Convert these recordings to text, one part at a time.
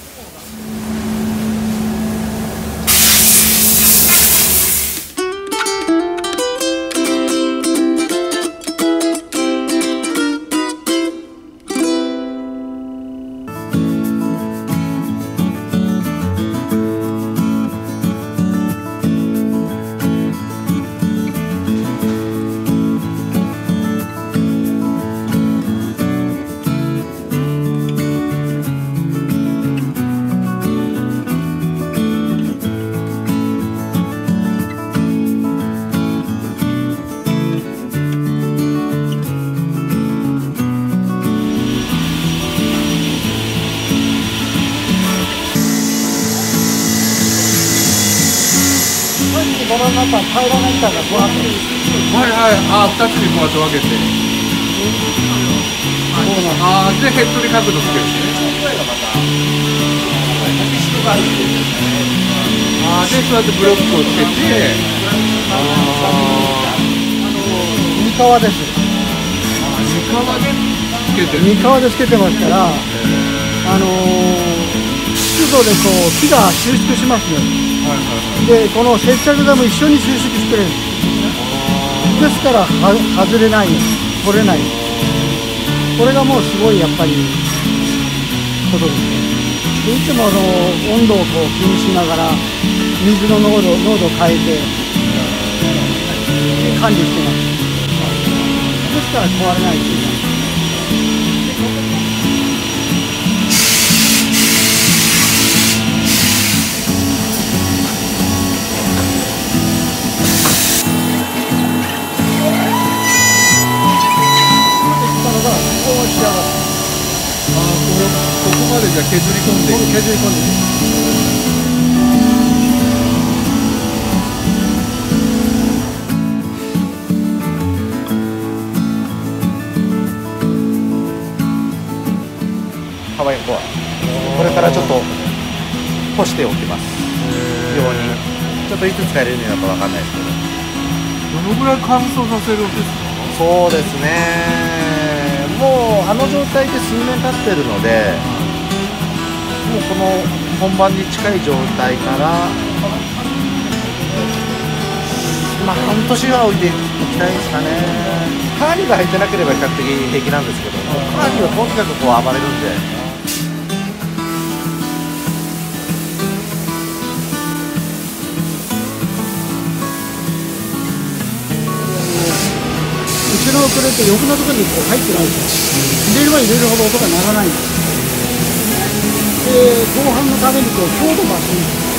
何?この中平らな板がこうあってはいはいあ二つにこうやって分けてああでヘッドに角度つけるああでそうやってブロックをつけてあ三河です三河でつけてる三河でつけてますからあのー、湿度でこう木が収縮しますねでこの接着剤も一緒に収縮してくれるんです。ですからは外れない取れない。これがもうすごいやっぱりことですね。いつもあの温度をこう気にしながら水の濃度濃度を変えて管理してます。ですから壊れないというまでじゃあ削り込んでいく。削り込んでハワイアンコアこれからちょっと干しておきます。ように。ちょっといつ使えるようになるかわかんないですけど。どのぐらい乾燥させるんですか？そうですね。もうあの状態で数年経ってるのでもうこの本番に近い状態からまあ半年は置いていきたいですかね。カーリーが入ってなければ比較的平気なんですけどカーリーはとにかくこう暴れるんで。うちのクレって余分なところにこう入ってないんですよ入れれば入れるほど音が鳴らないんですで後半のためにこう強度増す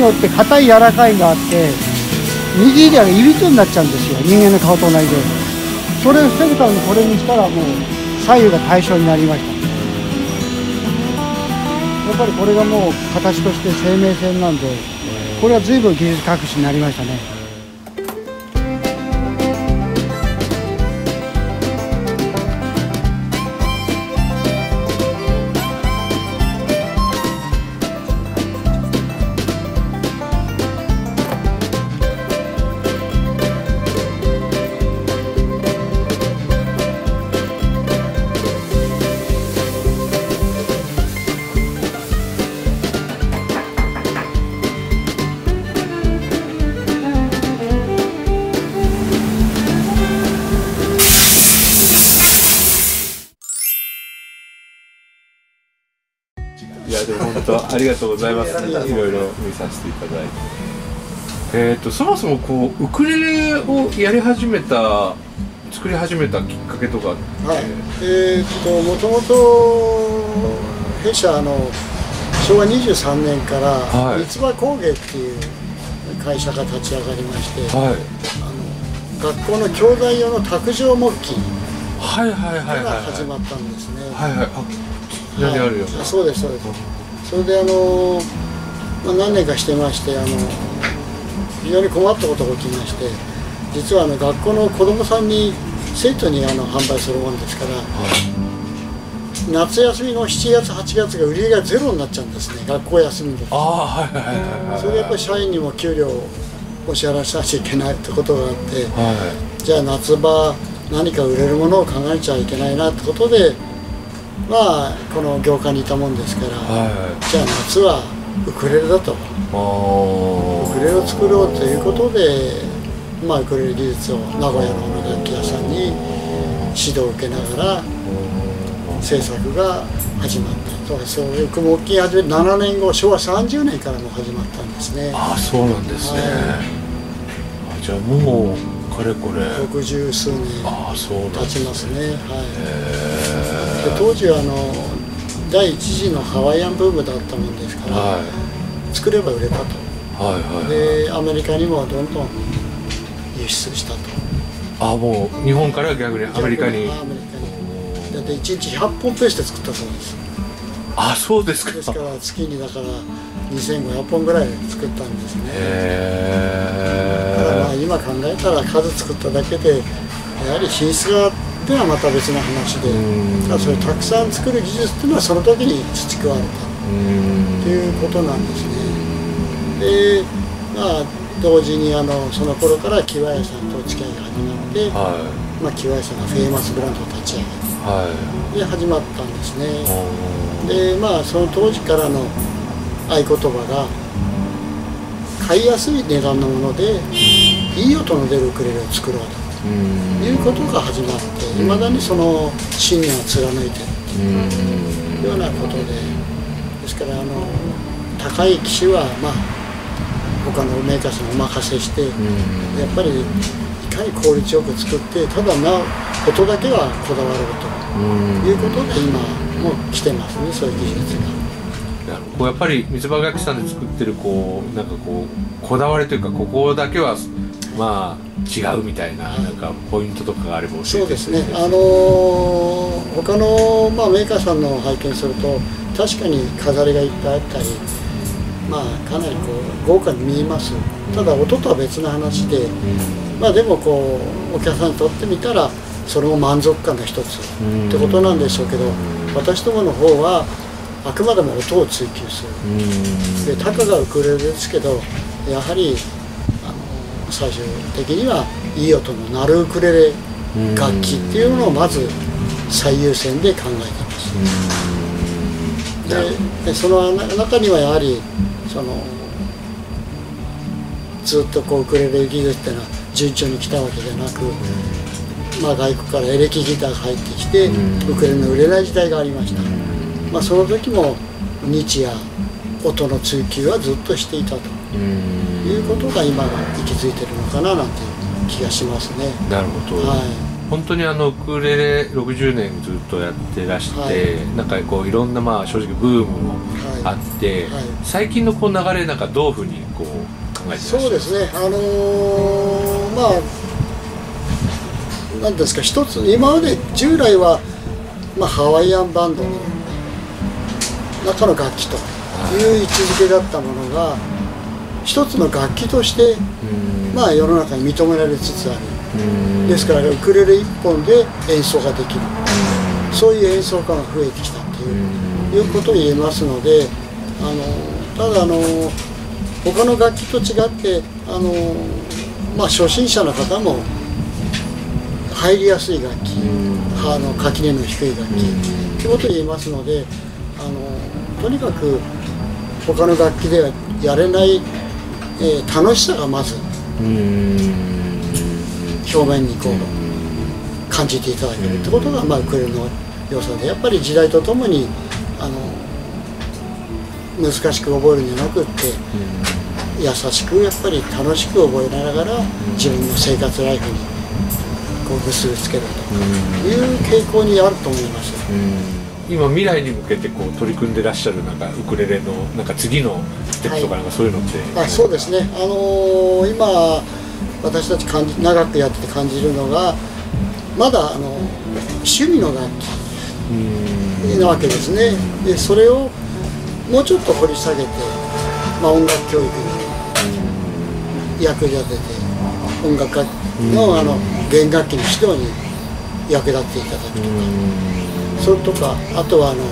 によって硬い柔らかいがあって握りがいびつになっちゃうんですよ。人間の顔と同じで。それを防ぐためにこれにしたらもう左右が対称になりました。やっぱりこれがもう形として生命線なんでこれは随分技術革新になりましたね。やでも本当ありがとうございます。いろいろ見させていただいて。えっ、とそもそもこうウクレレをやり始めた作り始めたきっかけとかって、はい、えーっともともと弊社あの昭和23年からはい。三葉工芸っていう会社が立ち上がりまして、はい。あの学校の教材用の卓上木器はいはいはいはい始まったんですね。はいはい。あこちらにあるよ。はいそうですそうです。それであの、まあ、何年かしてましてあの非常に困ったことが起きまして実はあの学校の子供さんに生徒にあの販売するもんですから夏休みの7月8月が売り上げがゼロになっちゃうんですね学校休みでああはいはいはいはいはい。それでやっぱり社員にも給料をお支払いしなきゃいけないってことがあってはじゃあ夏場何か売れるものを考えちゃいけないなってことでまあこの業界にいたもんですから、いはい。じゃあ夏はウクレレだと。ウあクレレを作ろうということで、まあ、ウクレレ技術を名古屋の音楽器屋さんに指導を受けながら制作が始まったと。そういう木木始め7年後昭和30年からも始まったんですね。ああそうなんですね、はあじゃあもうかれこれ。60数年経ちますね。はい。で当時はあの第一次のハワイアンブームだったもんですから、は作れば売れたと。いはいはい。でアメリカにもどんどん輸出したと。あもう日本から逆にアメリカに。アメリカに。だって1日100本ペースで作ったそうです。あそうですか。ですから月にだから2500本ぐらい作ったんですね。だからまあへ今考えたら数作っただけでやはり品質がっていうのはまた別の話でうん。ただそれたくさん作る技術っていうのはその時に培われた。うん。ということなんですね。で、まあ同時にあのその頃から木和屋さんとお付き合いが始まって、はまあ木和屋さんがフェイマスブランドを立ち上いはい。げて始まったんですね。おで、まあその当時からの合言葉が買いやすい値段のものでいい音の出るウクレレを作ろううんということが始まって、いまだにその信念を貫いている。うん。というようなことで。ですからあの高い機種はまあ他のメーカーさんにお任せして、やっぱりいかに効率よく作ってただなお音だけはこだわろうと。いうことで今も来てますねそういう技術が。こうやっぱり三つ葉楽器さんで作ってるこうなんかこうこだわりというかここだけはまあ違うみたいななんかポイントとかがあれば教えてそうですね、あのー他の、まあ、メーカーさんのを拝見すると確かに飾りがいっぱいあったり、まあ、かなりこう豪華に見えます。ただ音とは別の話で、まあ、でもこうお客さんにとってみたらそれも満足感の一つうんってことなんでしょうけど私どもの方はあくまでも音を追求する。うん。でたかがウクレレですけどやはり最終的にはいい音の鳴るウクレレ楽器っていうのをまず最優先で考えてます。ででその中にはやはりそのずっとこうウクレレ技術っていうのは順調に来たわけじゃなく、まあ、外国からエレキギターが入ってきてウクレレの売れない時代がありました、まあ、その時も日夜音の追求はずっとしていたということが今が息づいてるのかななんていう気がしますね。なるほど、は本当にあのウクレレ60年ずっとやってらして、はい。なんかこういろんなまあ正直ブームもあって、はい。最近のこう流れなんかどういうふうにこう考えてらっしゃるそうですね、あのーまあ、なんですか、一つ、今まで従来は、まあ、ハワイアンバンドの中の楽器という位置づけだったものが、一つの楽器として、うん。まあ、世の中に認められつつある、うん。ですから、ウクレレ一本で演奏ができる、そういう演奏家が増えてきたっていう。いうことを言えますので、あのただあの他の楽器と違ってあの、まあ、初心者の方も入りやすい楽器、あの垣根の低い楽器、ということを言えますのであのとにかく他の楽器ではやれない、えー楽しさがまず表面にこう感じていただけるってことが、まあ、ウクレレの良さでやっぱり時代とともにあの難しく覚えるんじゃなくって優しくやっぱり楽しく覚えながら自分の生活ライフにこう結びつけるという傾向にあると思います。今未来に向けてこう取り組んでらっしゃるなんかウクレレのなんか次のステップとかなんかそういうのって、あそうですね、あのー今私たち感じ長くやってて感じるのがまだあの趣味の楽器なわけですね。でそれをもうちょっと掘り下げて、まあ、音楽教育に役立てて音楽家のあの弦楽器の指導に役立っていただくとかそれとかあとはあの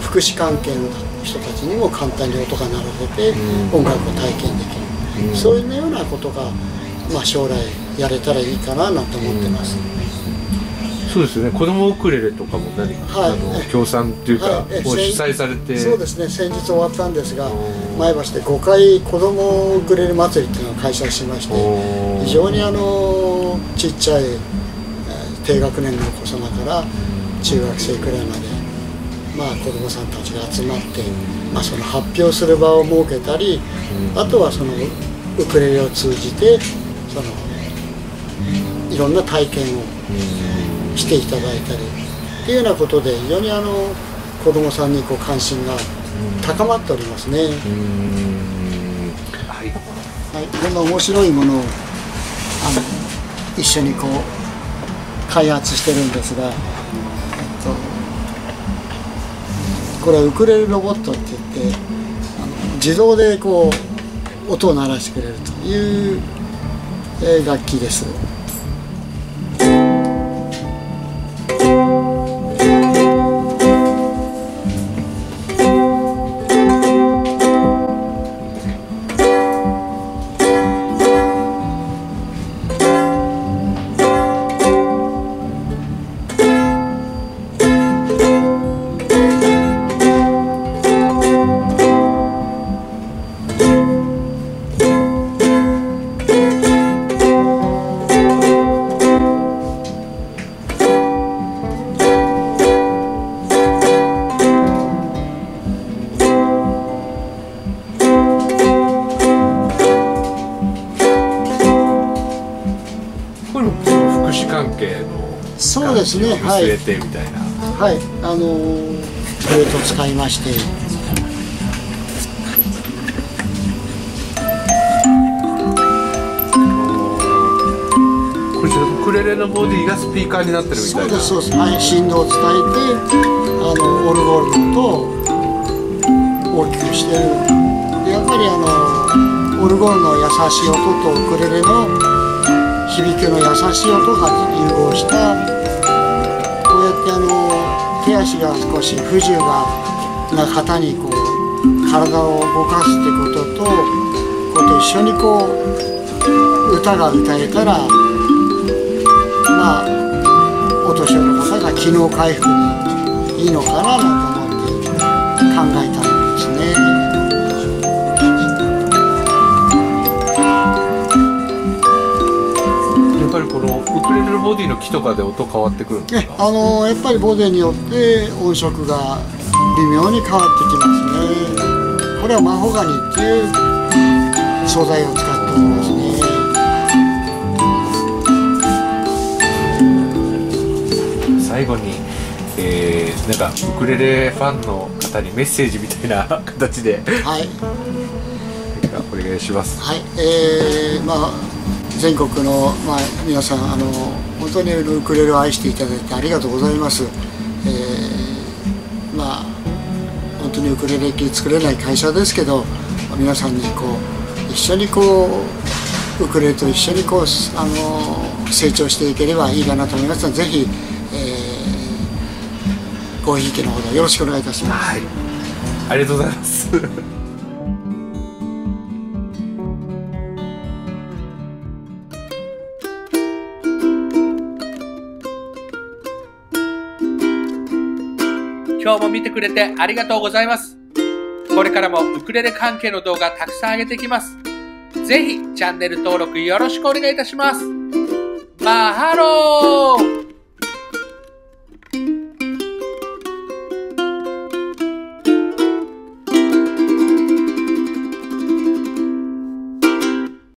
福祉関係の人たちにも簡単に音が鳴らせて音楽を体験できる、そういうようなことが、まあ、将来やれたらいいかななんて思ってます、そうですよね。子供ウクレレとかも何か、はい。あの協賛っていうか、はい。えを主催されて。そうですね。先日終わったんですが前橋で5回子どもウクレレ祭りっていうのを開催しまして非常にあのちっちゃい、えー低学年のお子様から中学生くらいまで、まあ、子どもさんたちが集まって、まあ、その発表する場を設けたり、あとはそのウクレレを通じてそのいろんな体験をしていただいたりっていうようなことで非常にあの子どもさんにこう関心が高まっておりますね。はい。はい、こんな面白いものをあの一緒にこう開発してるんですが、えっと、これはウクレレロボットって言ってあの自動でこう音を鳴らしてくれるという、楽器です。ですね。はい。見据えてみたいな、はい、あのープレートを使いまして。ウクレレのボディがスピーカーになってるみたいな。そうですそうです、はい、振動を伝えてあのオルゴールの音を大きくしてる。でやっぱりあのオルゴールの優しい音とウクレレの響きの優しい音が融合した足が少し不自由がな方にこう体を動かすってこととこと一緒にこう歌が歌えたらまあお年寄りの方が機能回復にいいのかななんて思って考えたこのウクレレのボディの木とかで音変わってくるんですねか、あのやっぱりボディによって音色が微妙に変わってきますね。これはマホガニっていう素材を使っておりますね。最後に、えー、なんかウクレレファンの方にメッセージみたいな形ではい。お願いしますはい、えー、まあ全国のまあ皆さんあの本当にウクレレを愛していただいてありがとうございます。えー、まあ本当にウクレレ機作れない会社ですけど、皆さんにこう一緒にこうウクレレと一緒にこうあの成長していければいいかなと思いますので、ぜひ、えー、ごひいきのほどよろしくお願いいたします。はいありがとうございます今日も見てくれてありがとうございます。これからもウクレレ関係の動画たくさん上げていきます。ぜひチャンネル登録よろしくお願いいたします。マハロー